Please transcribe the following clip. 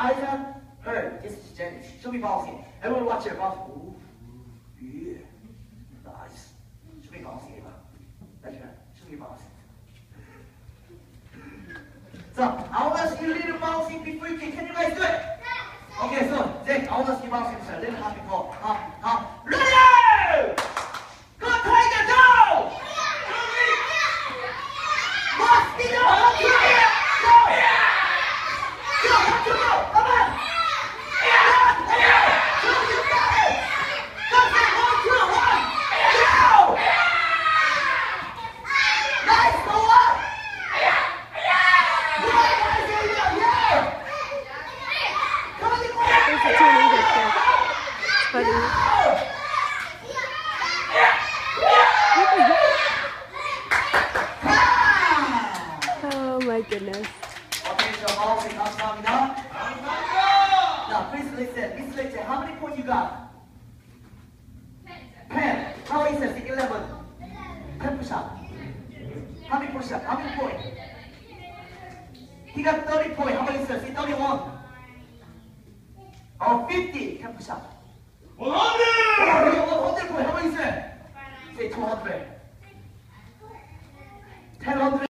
eyes on her. This is Jenny. She'll be bouncing. Everyone watch her bounce. Ooh, yeah. Nice. She'll be bouncing. Eva. That's right. She'll be bouncing. So, I want to see a little bouncing before you can. Can you guys do it? Okay, so, Jake, I want to see you bouncing. So, a little hop before. Hop, hop. Ready! Go, Tiger, go! Must be go! One, two, three, go! Go, one, two, go! Come on! One, two, you got it! Go, Jake, one, two, one! Go! Nice, go on! One, one, two, go, yeah! Come on, you go! There's a cheerleader too. It's funny. Oh my goodness. Okay, so all we got Stamina. Now, please listen. How many points you got? Ten. How many it? Eleven. Ten push-up. How many push-up? How many points? He got 30 points. How many is 31. Oh, 50. 10 push-up. 100! 100 points. How many is? Say 200. 1000.